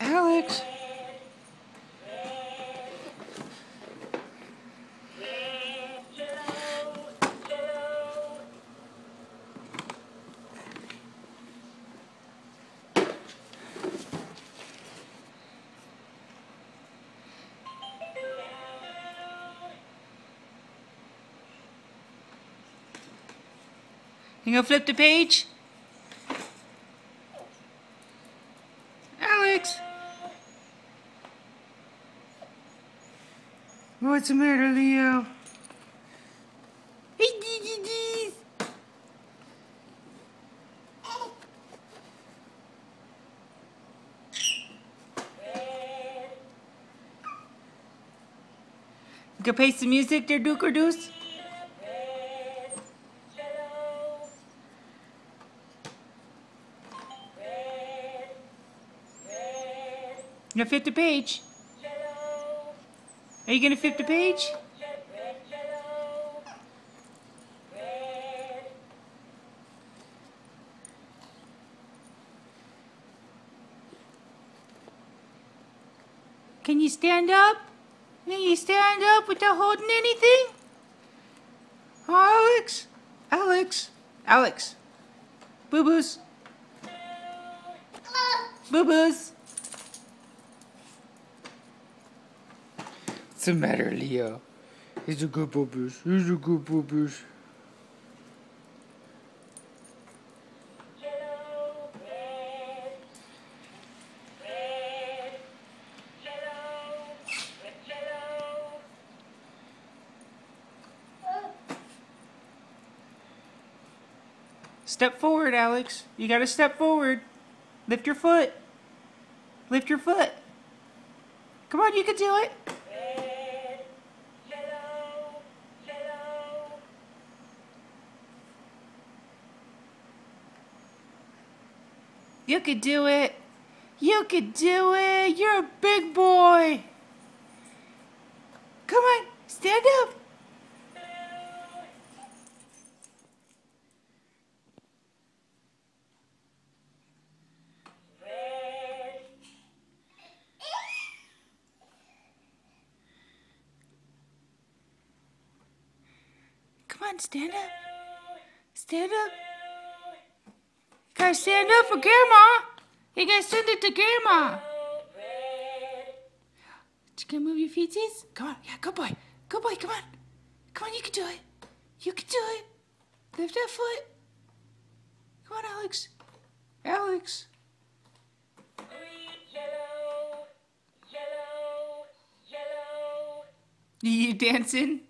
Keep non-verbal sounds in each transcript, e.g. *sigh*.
Alex. You gonna flip the page? Alex! What's the matter, Leo? You gonna play some music there, Duke or Deuce? You flip the page? Are you gonna flip the page? Can you stand up? Can you stand up without holding anything? Alex? Alex? Alex? Boo boos? Boo boos? What's the matter, Leo? He's a good boobies. He's a good boobies. Step forward, Alex. You gotta step forward. Lift your foot. Lift your foot. Come on, you can do it. You could do it. You could do it. You're a big boy. Come on, stand up. Come on, stand up. Stand up. Gotta stand up for Grandma. You gotta send it to Grandma. You gonna move your feetsies? Come on, yeah, good boy. Good boy, come on. Come on, you can do it. You can do it. Lift that foot. Come on, Alex. Alex. You dancing?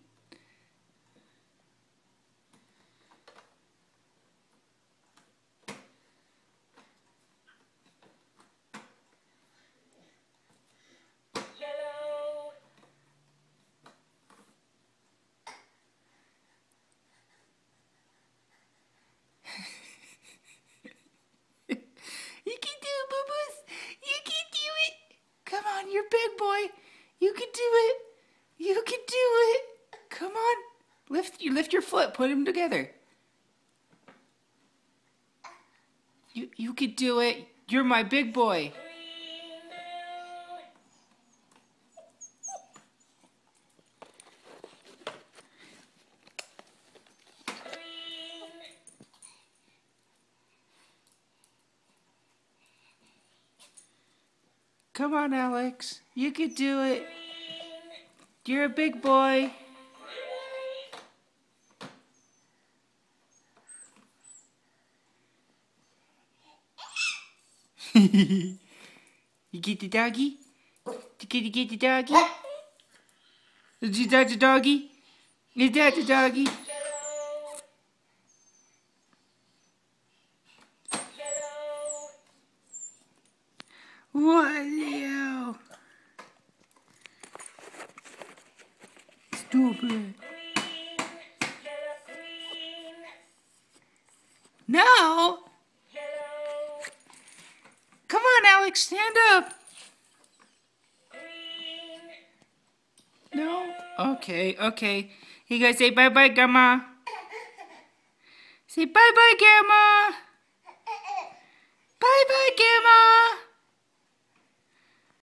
You can do it, Boo Boos. You can do it. Come on, you're big boy. You can do it. You can do it. Come on. Lift you lift your foot. Put them together. You you can do it. You're my big boy. Come on, Alex. You can do it. You're a big boy. *laughs* you get the doggy? Did you get the doggy? Is that the doggy? Is that the doggy? What, Leo? Stupid. No! Come on, Alex, stand up. No? Okay, okay. You guys say bye bye, Grandma. Say bye bye, Grandma. Bye bye, Grandma.